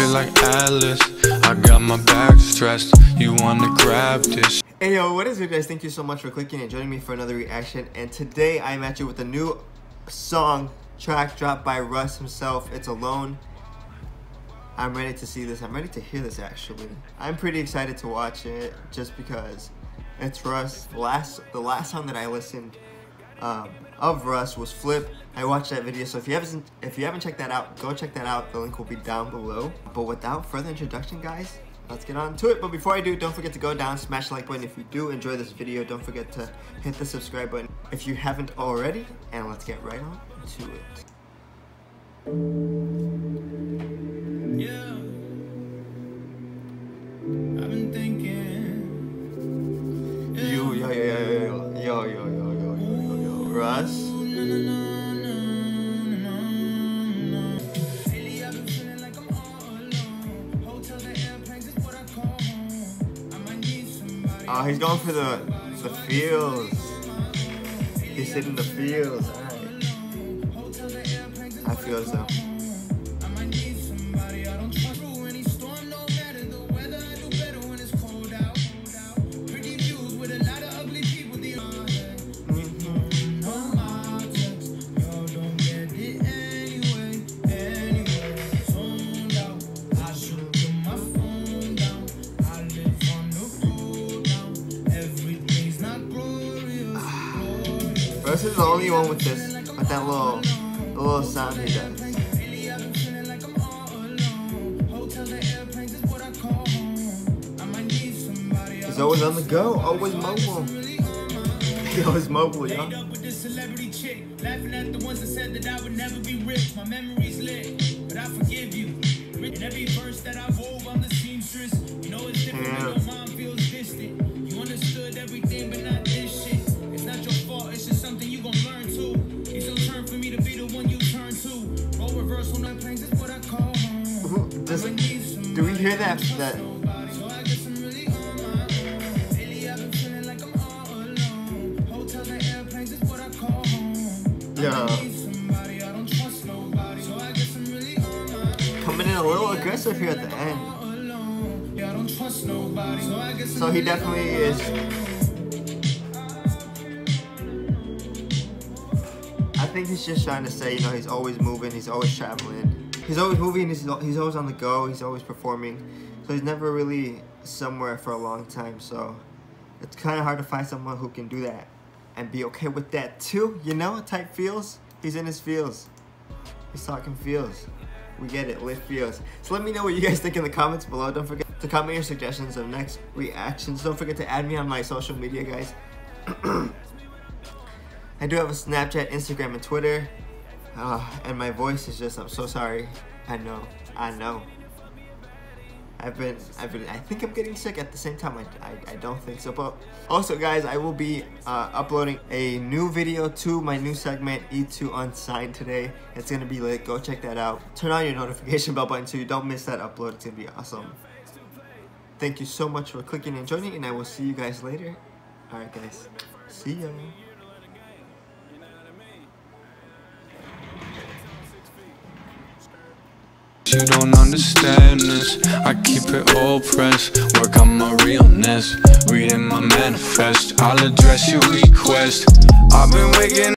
feel like Alice. I got my back stressed. You wanna grab this? Hey yo, what is it guys? Thank you so much for clicking and joining me for another reaction. And today I'm at you with a new song track dropped by Russ himself. It's Alone. I'm ready to see this. I'm ready to hear this actually. I'm pretty excited to watch it just because it's Russ. The last the last song that I listened um, of Russ was Flip. I watched that video, so if you haven't if you haven't checked that out, go check that out. The link will be down below. But without further introduction, guys, let's get on to it. But before I do, don't forget to go down, smash the like button if you do enjoy this video. Don't forget to hit the subscribe button if you haven't already. And let's get right on to it. Oh, he's going for the the feels. He's hitting the is I feel as Russ is the only one with this, with that little, the little sound he does. He's always on the go, always mobile. He always mobile, y'all. this laughing at the ones that said that I would never be rich. My memory's lit, but I forgive you. In every verse that I wove, I'm the seamstress. You know it's different Does, do we hear that? That. Yeah. Coming in a little aggressive here at the end. So he definitely is think he's just trying to say, you know, he's always moving, he's always traveling, he's always moving, he's, he's always on the go, he's always performing. So he's never really somewhere for a long time. So it's kind of hard to find someone who can do that and be okay with that too. You know, type feels. He's in his feels. He's talking feels. We get it, lit feels. So let me know what you guys think in the comments below. Don't forget to comment your suggestions of next reactions. Don't forget to add me on my social media, guys. I do have a Snapchat, Instagram, and Twitter. Uh, and my voice is just, I'm so sorry. I know, I know. I've been, I've been, I think I'm getting sick at the same time. I, I, I don't think so. But also, guys, I will be uh, uploading a new video to my new segment, E2 Unsigned, today. It's to be lit. Go check that out. Turn on your notification bell button so you don't miss that upload. It's to be awesome. Thank you so much for clicking and joining, and I will see you guys later. Alright, guys. See ya. You don't understand this. I keep it all pressed. Work on my realness. Reading my manifest. I'll address your request. I've been waking